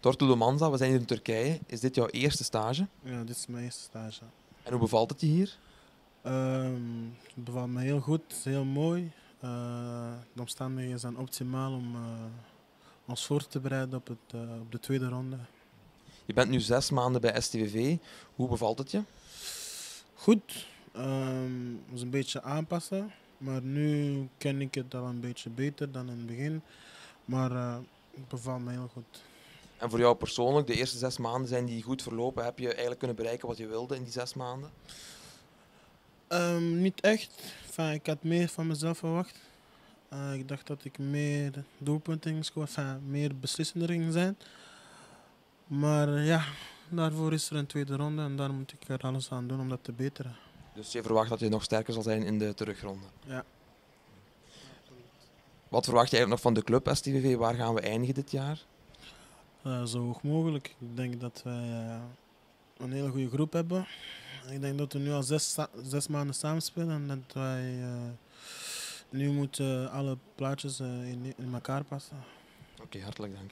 Tortulo Manza, we zijn hier in Turkije. Is dit jouw eerste stage? Ja, dit is mijn eerste stage. En hoe bevalt het je hier? Ehm, het bevalt me heel goed, heel mooi. Eh, de omstandigheden zijn optimaal om uh, ons voor te bereiden op, het, uh, op de tweede ronde. Je bent nu zes maanden bij STVV. Hoe bevalt het je? Goed. Um, het is een beetje aanpassen. Maar nu ken ik het al een beetje beter dan in het begin. Maar het bevalt me heel goed. En voor jou persoonlijk, de eerste zes maanden zijn die goed verlopen. Heb je eigenlijk kunnen bereiken wat je wilde in die zes maanden? Um, niet echt. Enfin, ik had meer van mezelf verwacht. Uh, ik dacht dat ik meer doelpunten ging scoren, enfin, meer beslissender ging zijn. Maar ja, daarvoor is er een tweede ronde en daar moet ik er alles aan doen om dat te beteren. Dus je verwacht dat je nog sterker zal zijn in de terugronde? Ja. Wat verwacht je eigenlijk nog van de club STVV? Waar gaan we eindigen dit jaar? Uh, zo hoog mogelijk. Ik denk dat wij uh, een hele goede groep hebben. Ik denk dat we nu al zes, zes maanden samenspelen en dat wij uh, nu moeten alle plaatjes in, elkaar passen. Oké, hartelijk dank.